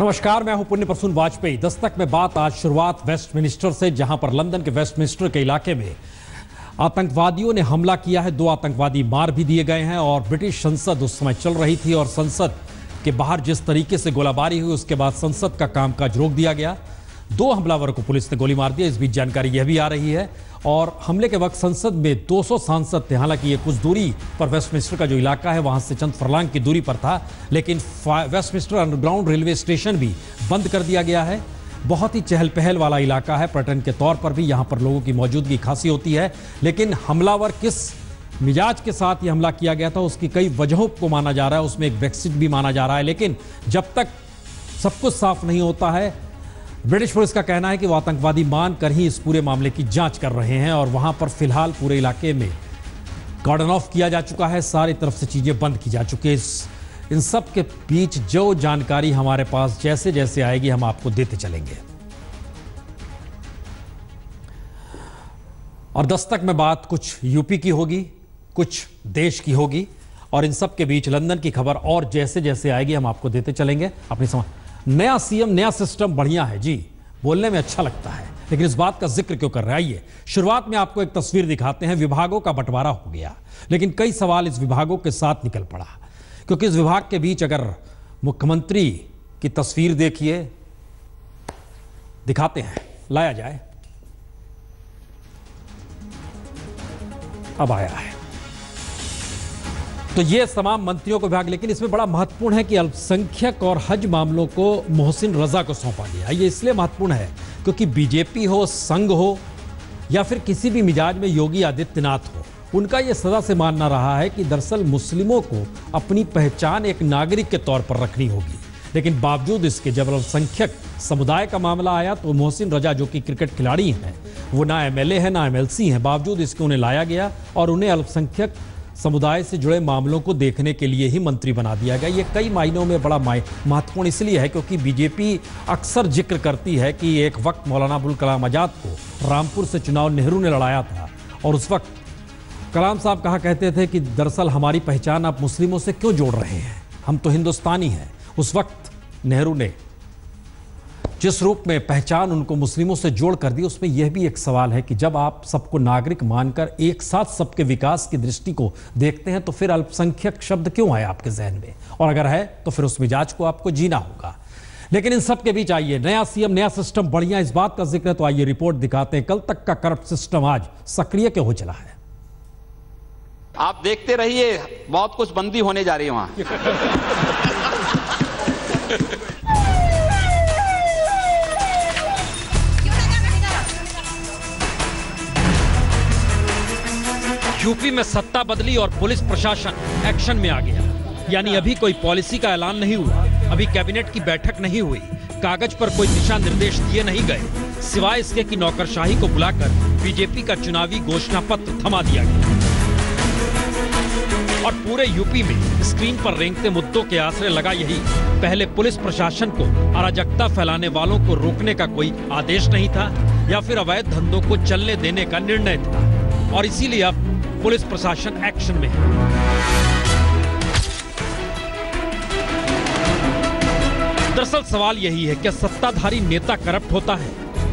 नमस्कार, मैं हूँ पुण्य प्रसून वाजपेयी। दस्तक में बात आज शुरुआत वेस्टमिनिस्टर से, जहाँ पर लंदन के वेस्टमिनिस्टर के इलाके में आतंकवादियों ने हमला किया है। दो आतंकवादी मार भी दिए गए हैं और ब्रिटिश संसद उस समय चल रही थी और संसद के बाहर जिस तरीके से गोलाबारी हुई, उसके बाद संसद का कामकाज रोक दिया गया। दो हमलावर को पुलिस ने गोली मार दिया इस बीच जानकारी यह भी आ रही है। और हमले के वक्त संसद में 200 सांसद थे। हालाँकि ये कुछ दूरी पर वेस्टमिनिस्टर का जो इलाका है, वहाँ से चंद फरलांग की दूरी पर था। लेकिन वेस्टमिनिस्टर अंडरग्राउंड रेलवे स्टेशन भी बंद कर दिया गया है। बहुत ही चहल पहल वाला इलाका है। पर्यटन के तौर पर भी यहाँ पर लोगों की मौजूदगी खासी होती है। लेकिन हमलावर किस मिजाज के साथ ये हमला किया गया था, उसकी कई वजहों को माना जा रहा है। उसमें एक ब्रेक्सिट भी माना जा रहा है। लेकिन जब तक सब कुछ साफ़ नहीं होता है ब्रिटिश पुलिस का कहना है कि वो आतंकवादी मानकर ही इस पूरे मामले की जाँच कर रहे हैं और वहाँ पर फ़िलहाल पूरे इलाके में गार्डन ऑफ़ किया जा चुका है। सारी तरफ़ से चीज़ें बंद की जा चुकी है। इन सब के बीच जो जानकारी हमारे पास जैसे जैसे आएगी, हम आपको देते चलेंगे। और दस्तक में बात कुछ यूपी की होगी, कुछ देश की होगी, और इन सब के बीच लंदन की खबर और जैसे जैसे आएगी, हम आपको देते चलेंगे। अपनी समझ नया सीएम, नया सिस्टम बढ़िया है, जी। बोलने में अच्छा लगता है, लेकिन इस बात का ज़िक्र क्यों कर रहे आइए, शुरुआत में आपको एक तस्वीर दिखाते हैं, विभागों का बंटवारा हो गया। लेकिन कई सवाल इस विभागों के साथ निकल पड़ा, क्योंकि इस विभाग के बीच अगर मुख्यमंत्री की तस्वीर देखिए, दिखाते हैं, लाया जाए। अब आया है। तो ये तमाम मंत्रियों को विभाग, लेकिन इसमें बड़ा महत्वपूर्ण है कि अल्पसंख्यक और हज मामलों को मोहसिन रजा को सौंपा गया। ये इसलिए महत्वपूर्ण है क्योंकि बीजेपी हो, संघ हो, या फिर किसी भी मिजाज में योगी आदित्यनाथ हो, उनका यह सदा से मानना रहा है कि दरअसल मुस्लिमों को अपनी पहचान एक नागरिक के तौर पर रखनी होगी। लेकिन बावजूद इसके, जब अल्पसंख्यक समुदाय का मामला आया तो मोहसिन रजा, जो कि क्रिकेट खिलाड़ी हैं, वो ना एमएलए है, ना एमएलसी हैं। बावजूद इसके उन्हें लाया गया और उन्हें अल्पसंख्यक समुदाय से जुड़े मामलों को देखने के लिए ही मंत्री बना दिया गया। ये कई मायनों में बड़ा महत्वपूर्ण इसलिए है क्योंकि बीजेपी अक्सर ज़िक्र करती है कि एक वक्त मौलाना अबुल कलाम आज़ाद को रामपुर से चुनाव नेहरू ने लड़ाया था और उस वक्त कलाम साहब कहा कहते थे कि, दरअसल हमारी पहचान आप मुस्लिमों से क्यों जोड़ रहे हैं? हम तो हिंदुस्तानी हैं। उस वक्त नेहरू ने जिस रूप में पहचान उनको मुस्लिमों से जोड़ कर दी उसमें यह भी एक सवाल है कि जब आप सबको नागरिक मानकर एक साथ सबके विकास की दृष्टि को देखते हैं तो फिर अल्पसंख्यक शब्द क्यों है आपके जहन में? और अगर है तो फिर उस मिजाज को आपको जीना होगा। लेकिन इन सब के बीच आइए नया सीएम नया सिस्टम बढ़िया इस बात का ज़िक्र है तो आइए रिपोर्ट दिखाते हैं। कल तक का करप्ट सिस्टम आज सक्रिय क्यों हो चला है? आप देखते रहिए बहुत कुछ बंदी होने जा रही है वहाँ। यूपी में सत्ता बदली और पुलिस प्रशासन एक्शन में आ गया। यानी अभी कोई पॉलिसी का ऐलान नहीं हुआ। अभी कैबिनेट की बैठक नहीं हुई। कागज़ पर कोई दिशा निर्देश दिए नहीं गए। सिवाय इसके कि नौकरशाही को बुलाकर बीजेपी का चुनावी घोषणा पत्र थमा दिया गया। और पूरे यूपी में स्क्रीन पर रेंगते मुद्दों के आश्रय लगा यही पहले पुलिस प्रशासन को अराजकता फैलाने वालों को रोकने का कोई आदेश नहीं था या फिर अवैध धंधों को चलने देने का निर्णय था। और इसीलिए अब पुलिस प्रशासन एक्शन में है। दरअसल सवाल यही है, क्या सत्ताधारी नेता करप्ट होता है?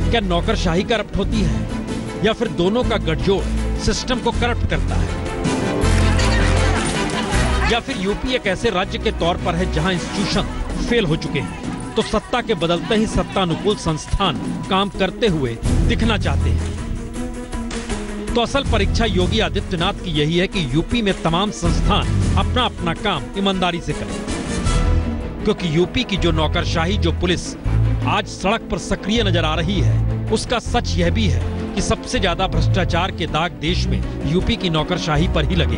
क्या नौकरशाही करप्ट होती है? या फिर दोनों का गठजोड़ सिस्टम को करप्ट करता है? या फिर यूपी एक ऐसे राज्य के तौर पर है जहाँ इंस्टीट्यूशन फेल हो चुके हैं तो सत्ता के बदलते ही सत्तानुकूल संस्थान काम करते हुए दिखना चाहते हैं। तो असल परीक्षा योगी आदित्यनाथ की यही है कि यूपी में तमाम संस्थान अपना अपना काम ईमानदारी से करें। क्योंकि यूपी की जो नौकरशाही, जो पुलिस आज सड़क पर सक्रिय नज़र आ रही है, उसका सच यह भी है कि सबसे ज़्यादा भ्रष्टाचार के दाग देश में यूपी की नौकरशाही पर ही लगे।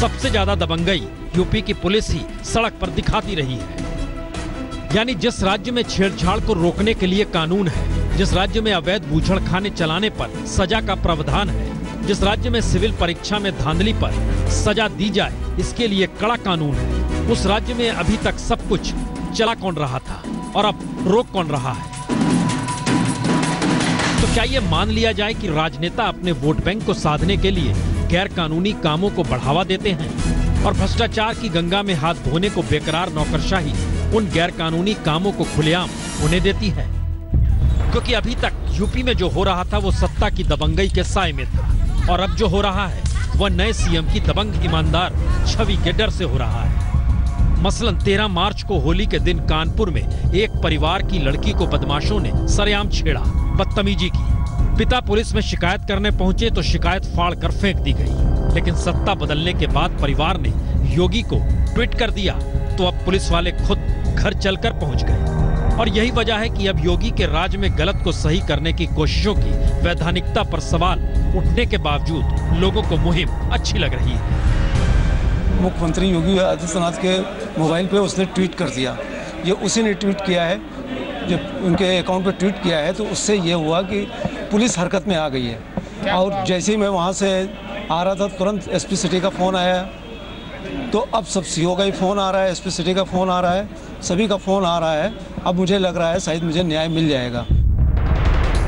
सबसे ज़्यादा दबंगई यूपी की पुलिस ही सड़क पर दिखाती रही है। यानी जिस राज्य में छेड़छाड़ को रोकने के लिए कानून है, जिस राज्य में अवैध बूझड़ खाने चलाने पर सजा का प्रावधान है जिस राज्य में सिविल परीक्षा में धांधली पर सजा दी जाए, इसके लिए कड़ा कानून है। उस राज्य में अभी तक सब कुछ चला कौन रहा था और अब रोक कौन रहा है? तो क्या ये मान लिया जाए कि राजनेता अपने वोट बैंक को साधने के लिए गैर कानूनी कामों को बढ़ावा देते हैं और भ्रष्टाचार की गंगा में हाथ धोने को बेकरार नौकरशाही उन गैर कानूनी कामों को खुलेआम होने देती है? क्योंकि अभी तक यूपी में जो हो रहा था, वो सत्ता की दबंगई के साय में था। और अब जो हो रहा है, वह नए सीएम की दबंग ईमानदार छवि के डर से हो रहा है। मसलन 13 मार्च को होली के दिन कानपुर में एक परिवार की लड़की को बदमाशों ने सरेआम छेड़ा, बदतमीजी की। पिता पुलिस में शिकायत करने पहुँचे तो शिकायत फाड़ कर फेंक दी गई। लेकिन सत्ता बदलने के बाद परिवार ने योगी को ट्वीट कर दिया तो अब पुलिस वाले खुद घर चलकर पहुँच गए। और यही वजह है कि अब योगी के राज में गलत को सही करने की कोशिशों की वैधानिकता पर सवाल उठने के बावजूद लोगों को मुहिम अच्छी लग रही है। मुख्यमंत्री योगी आदित्यनाथ के मोबाइल पे उसने ट्वीट कर दिया। ये उसी ने ट्वीट किया है, जब उनके अकाउंट पे ट्वीट किया है तो उससे ये हुआ कि पुलिस हरकत में आ गई है। और जैसे ही मैं वहाँ से आ रहा था, तुरंत एसपी सिटी का फ़ोन आया। तो अब सब सीओ का ही फ़ोन आ रहा है, एसपी सिटी का फ़ोन आ रहा है, सभी का फ़ोन आ रहा है। अब मुझे लग रहा है शायद मुझे न्याय मिल जाएगा।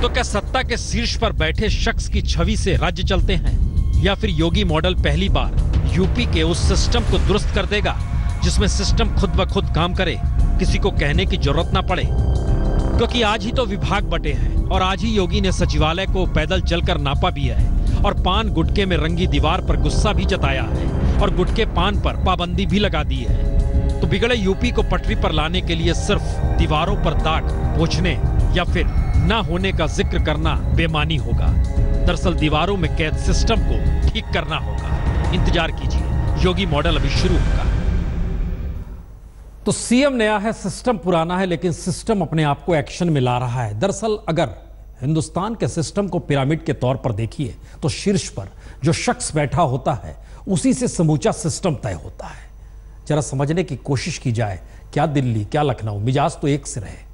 तो क्या सत्ता के शीर्ष पर बैठे शख्स की छवि से राज्य चलते हैं? या फिर योगी मॉडल पहली बार यूपी के उस सिस्टम को दुरुस्त कर देगा, जिसमें सिस्टम खुद ब खुद काम करे, किसी को कहने की ज़रूरत ना पड़े? क्योंकि आज ही तो विभाग बटे हैं, और आज ही योगी ने सचिवालय को पैदल चलकर नापा भी है, और पान गुटके में रंगी दीवार पर गुस्सा भी जताया है, और गुटके पान पर पाबंदी भी लगा दी है। तो बिगड़े यूपी को पटरी पर लाने के लिए सिर्फ़ दीवारों पर दाग पोछने या फिर न होने का ज़िक्र करना बेमानी होगा। दरअसल दीवारों में कैद सिस्टम को ठीक करना होगा। इंतज़ार कीजिए, योगी मॉडल अभी शुरू होगा। तो सीएम नया है, सिस्टम पुराना है, लेकिन सिस्टम अपने आप को एक्शन में ला रहा है। दरअसल अगर हिंदुस्तान के सिस्टम को पिरामिड के तौर पर देखिए तो शीर्ष पर जो शख्स बैठा होता है, उसी से समूचा सिस्टम तय होता है। जरा समझने की कोशिश की जाए, क्या दिल्ली, क्या लखनऊ, मिजाज तो एक से रहे।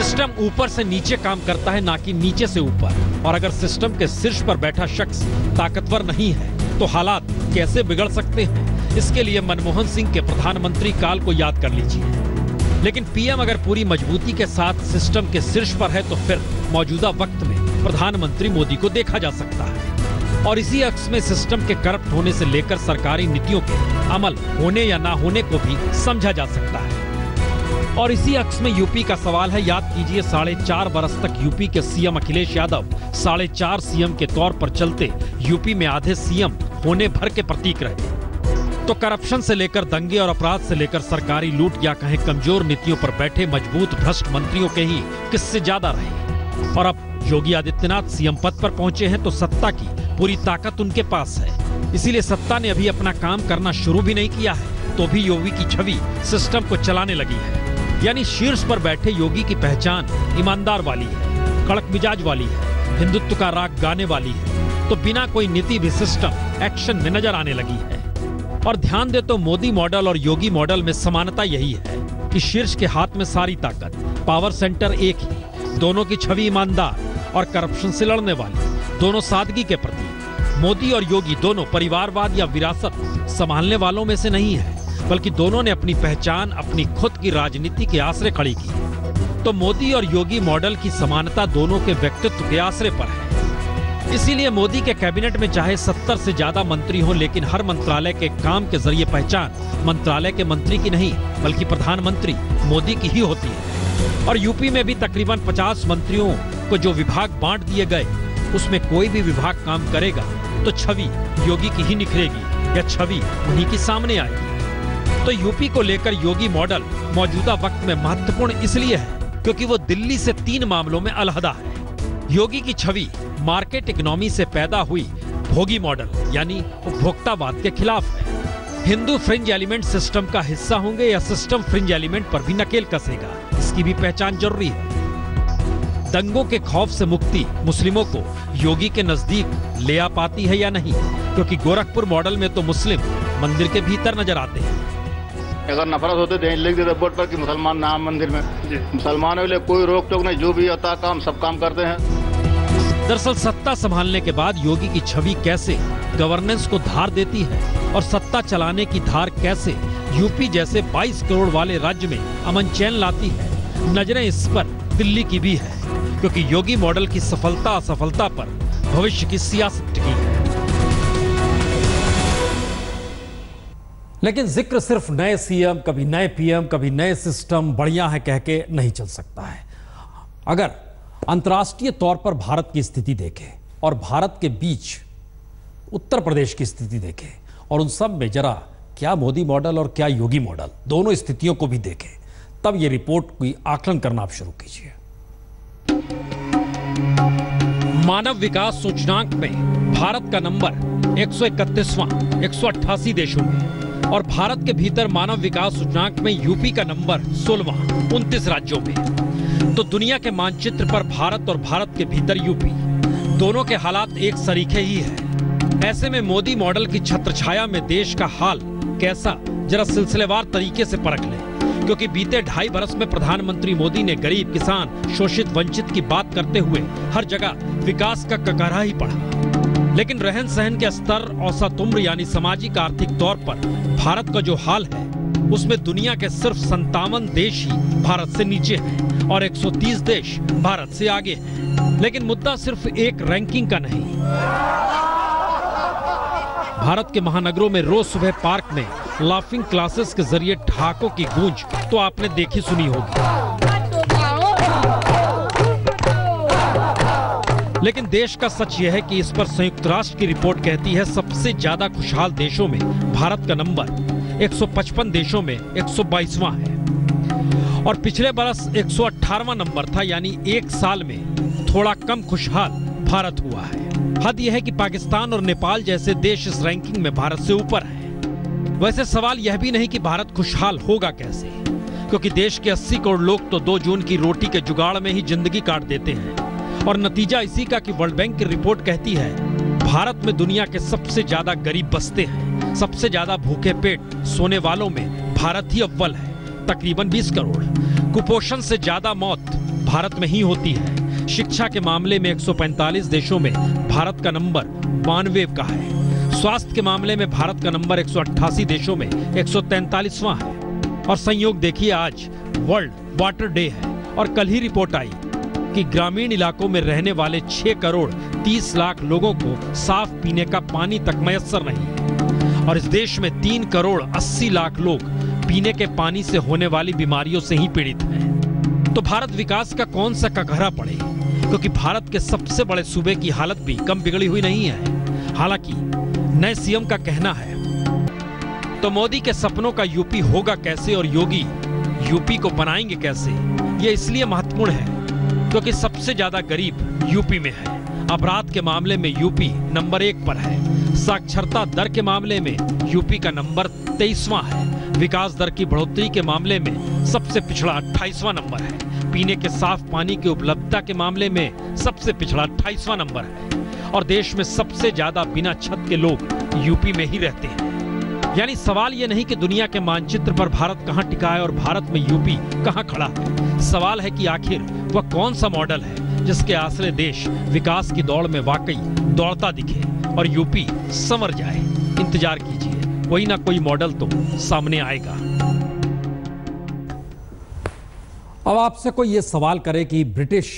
सिस्टम ऊपर से नीचे काम करता है, ना कि नीचे से ऊपर। और अगर सिस्टम के शीर्ष पर बैठा शख्स ताकतवर नहीं है तो हालात कैसे बिगड़ सकते हैं? इसके लिए मनमोहन सिंह के प्रधानमंत्री काल को याद कर लीजिए। लेकिन पीएम अगर पूरी मजबूती के साथ सिस्टम के शीर्ष पर है तो फिर मौजूदा वक्त में प्रधानमंत्री मोदी को देखा जा सकता है। और इसी अक्स में सिस्टम के करप्ट होने से लेकर सरकारी नीतियों के अमल होने या ना होने को भी समझा जा सकता है। और इसी अक्स में यूपी का सवाल है। याद कीजिए, साढ़े चार बरस तक यूपी के सीएम अखिलेश यादव साढ़े चार सीएम के तौर पर चलते यूपी में आधे सीएम होने भर के प्रतीक रहे। तो करप्शन से लेकर दंगे और अपराध से लेकर सरकारी लूट या कहें कमज़ोर नीतियों पर बैठे मज़बूत भ्रष्ट मंत्रियों के ही किससे ज़्यादा रहे और अब योगी आदित्यनाथ सीएम पद पर पहुँचे हैं तो सत्ता की पूरी ताकत उनके पास है। इसीलिए सत्ता ने अभी अपना काम करना शुरू भी नहीं किया है तो भी योगी की छवि सिस्टम को चलाने लगी है। यानी शीर्ष पर बैठे योगी की पहचान ईमानदार वाली है, कड़क मिजाज वाली है, हिंदुत्व का राग गाने वाली है। तो बिना कोई नीति भी सिस्टम एक्शन में नज़र आने लगी है। और ध्यान दे तो मोदी मॉडल और योगी मॉडल में समानता यही है कि शीर्ष के हाथ में सारी ताकत पावर सेंटर एक ही, दोनों की छवि ईमानदार और करप्शन से लड़ने वाली, दोनों सादगी के प्रति मोदी और योगी दोनों परिवारवाद या विरासत संभालने वालों में से नहीं है। बल्कि दोनों ने अपनी पहचान अपनी खुद की राजनीति के आश्रय खड़ी की। तो मोदी और योगी मॉडल की समानता दोनों के व्यक्तित्व के आश्रय पर है। इसीलिए मोदी के कैबिनेट में चाहे सत्तर से ज़्यादा मंत्री हो, लेकिन हर मंत्रालय के काम के ज़रिए पहचान, मंत्रालय के मंत्री की नहीं, बल्कि प्रधानमंत्री मोदी की ही होती है। और यूपी में भी तकरीबन 50 मंत्रियों को जो विभाग बांट दिए गए, उसमें कोई भी विभाग काम करेगा तो छवि योगी की ही निखरेगी, या छवि उन्हीं की सामने आएगी। तो यूपी को लेकर योगी मॉडल मौजूदा वक्त में महत्वपूर्ण इसलिए है क्योंकि वो दिल्ली से तीन मामलों में अलहदा है। योगी की छवि, मार्केट इकोनॉमी से पैदा हुई भोगी मॉडल, यानी उपभोक्तावाद के खिलाफ है। हिंदू फ्रिंज एलिमेंट सिस्टम का हिस्सा होंगे या सिस्टम फ्रिंज एलिमेंट पर भी नकेल कसेगा, इसकी भी पहचान ज़रूरी है। दंगों के खौफ से मुक्ति मुस्लिमों को योगी के नज़दीक ले आ पाती है या नहीं? क्योंकि गोरखपुर मॉडल में तो मुस्लिम मंदिर के भीतर नज़र आते हैं। अगर नफरत होते तो लिख देते बोर्ड पर कि मुसलमान नाम मंदिर में। मुसलमानों के लिए कोई रोक टोक नहीं जो भी होता काम सब काम करते हैं। दरअसल सत्ता संभालने के बाद योगी की छवि कैसे गवर्नेंस को धार देती है और सत्ता चलाने की धार कैसे यूपी जैसे 22 करोड़ वाले राज्य में अमन चैन लाती है नज़रें इस पर दिल्ली की भी है क्योंकि योगी मॉडल की सफलता असफलता पर भविष्य की सियासत टिकी। लेकिन ज़िक्र सिर्फ़ नए सीएम कभी नए पीएम कभी नए सिस्टम बढ़िया है कह के नहीं चल सकता है। अगर अंतर्राष्ट्रीय तौर पर भारत की स्थिति देखें और भारत के बीच उत्तर प्रदेश की स्थिति देखें और उन सब में जरा क्या मोदी मॉडल और क्या योगी मॉडल दोनों स्थितियों को भी देखें, तब ये रिपोर्ट की आकलन करना आप शुरू कीजिए। मानव विकास सूचनांक में भारत का नंबर एक सौ इकतीसवां देशों में। और भारत के भीतर मानव विकास सूचनांक में यूपी का नंबर सोलवा, उनतीस राज्यों में। तो दुनिया के मानचित्र पर भारत और भारत के भीतर यूपी, दोनों के हालात एक सरीखे ही है। ऐसे में मोदी मॉडल की छत्रछाया में देश का हाल कैसा, जरा सिलसिलेवार तरीके से परख ले। क्योंकि बीते ढाई बरस में प्रधानमंत्री मोदी ने गरीब किसान, शोषित, वंचित की बात करते हुए हर जगह विकास का ककहरा ही पड़ा। लेकिन रहन सहन के स्तर औसत उम्र यानी सामाजिक आर्थिक तौर पर, भारत का जो हाल है, उसमें दुनिया के सिर्फ़ संतावन देश ही भारत से नीचे हैं और 130 देश भारत से आगे हैं। लेकिन मुद्दा सिर्फ़ एक रैंकिंग का नहीं। भारत के महानगरों में रोज सुबह पार्क में लाफिंग क्लासेस के ज़रिए ठहाकों की गूंज तो आपने देखी सुनी होगी। लेकिन देश का सच यह है कि इस पर संयुक्त राष्ट्र की रिपोर्ट कहती है, सबसे ज़्यादा खुशहाल देशों में भारत का नंबर 155 देशों में 122वां है। और पिछले बरस 118वां नंबर था, यानी एक साल में थोड़ा कम खुशहाल भारत हुआ है। हद यह है कि पाकिस्तान और नेपाल जैसे देश इस रैंकिंग में भारत से ऊपर है। वैसे सवाल यह भी नहीं कि भारत खुशहाल होगा कैसे, क्योंकि देश के 80 करोड़ लोग तो दो जून की रोटी के जुगाड़ में ही ज़िंदगी काट देते हैं। और नतीजा इसी का कि वर्ल्ड बैंक की रिपोर्ट कहती है, भारत में दुनिया के सबसे ज़्यादा गरीब बसते हैं, सबसे ज़्यादा भूखे पेट सोने वालों में भारत ही अव्वल है, तकरीबन 20 करोड़। कुपोषण से ज़्यादा मौत भारत में ही होती है। शिक्षा के मामले में 145 देशों में भारत का नंबर बानवे का है। स्वास्थ्य के मामले में भारत का नंबर 188 देशों में एक है। और संयोग देखिए आज, वर्ल्ड वाटर डे है। और कल ही रिपोर्ट आई कि ग्रामीण इलाकों में रहने वाले 6 करोड़ 30 लाख लोगों को साफ़ पीने का पानी तक मयसर नहीं और इस देश में 3 करोड़ 80 लाख लोग पीने के पानी से होने वाली बीमारियों से ही पीड़ित हैं। तो भारत विकास का कौन सा ककहरा पड़े? क्योंकि भारत के सबसे बड़े सूबे की हालत भी कम बिगड़ी हुई नहीं है। हालाँकि, नए सीएम का कहना है तो मोदी के सपनों का यूपी होगा कैसे और योगी यूपी को बनाएँगे कैसे? ये इसलिए महत्वपूर्ण है क्योंकि सबसे ज़्यादा गरीब यूपी में है। अपराध के मामले में यूपी नंबर एक पर है। साक्षरता दर के मामले में यूपी का नंबर तेईसवां है। विकास दर की बढ़ोतरी के मामले में सबसे पिछड़ा अट्ठाईसवां नंबर है। पीने के साफ़ पानी की उपलब्धता के मामले में सबसे पिछड़ा अट्ठाईसवां नंबर है। और देश में सबसे ज़्यादा बिना छत के लोग यूपी में ही रहते हैं। यानी सवाल यह नहीं कि दुनिया के मानचित्र पर भारत कहाँ टिका है और भारत में यूपी कहाँ खड़ा है। सवाल है कि आखिर वह कौन सा मॉडल है जिसके आसरे देश विकास की दौड़ में वाकई दौड़ता दिखे और यूपी समर जाए। इंतज़ार कीजिए, कोई ना कोई मॉडल तो सामने आएगा। अब आपसे कोई ये सवाल करे कि ब्रिटिश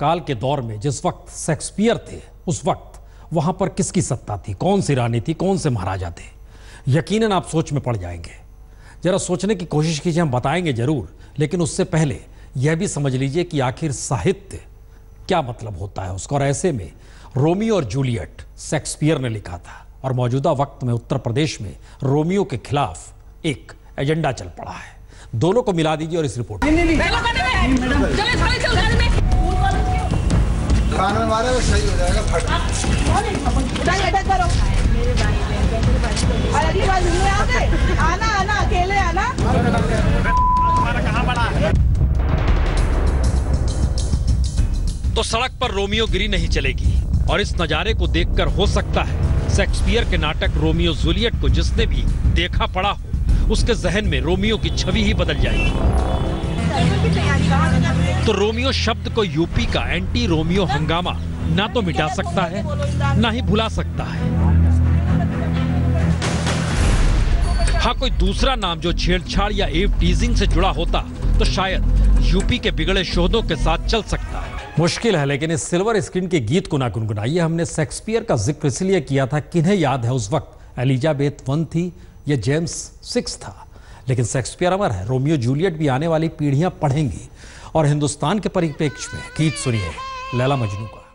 काल के दौर में जिस वक्त शेक्सपियर थे, उस वक्त वहाँ पर किसकी सत्ता थी? कौन सी रानी थी? कौन से महाराजा थे? यकीनन आप सोच में पड़ जाएँगे जरा सोचने की कोशिश कीजिए हम बताएँगे ज़रूर लेकिन उससे पहले यह भी समझ लीजिए कि आखिर साहित्य क्या मतलब होता है उसका और ऐसे में रोमियो और जूलियट शेक्सपियर ने लिखा था और मौजूदा वक्त में उत्तर प्रदेश में रोमियो के खिलाफ एक एजेंडा चल पड़ा है दोनों को मिला दीजिए और इस रिपोर्ट कान में तो सड़क पर रोमियो गिरी नहीं चलेगी और इस नजारे को देखकर हो सकता है शेक्सपियर के नाटक रोमियो जूलियट को जिसने भी देखा पड़ा हो, उसके जहन में रोमियो की छवि ही बदल जाएगी। तो रोमियो शब्द को यूपी का एंटी रोमियो हंगामा ना तो मिटा सकता है, ना ही भुला सकता है। हाँ कोई दूसरा नाम जो छेड़छाड़ या एव टीजिंग से जुड़ा होता तो शायद यूपी के बिगड़े शोधों के साथ चल सकता है। मुश्किल है, लेकिन इस सिल्वर स्क्रीन के गीत को ना गुनगुनाइए। हमने शेक्सपियर का ज़िक्र इसलिए किया था किन्हें याद है उस वक्त। एलिजाबेथ वन थी, या जेम्स सिक्स था। लेकिन शेक्सपियर अमर है, रोमियो जूलियट भी आने वाली पीढ़ियाँ पढ़ेंगी। और हिंदुस्तान के परिप्रेक्ष्य में गीत सुनिए लैला मजनू का।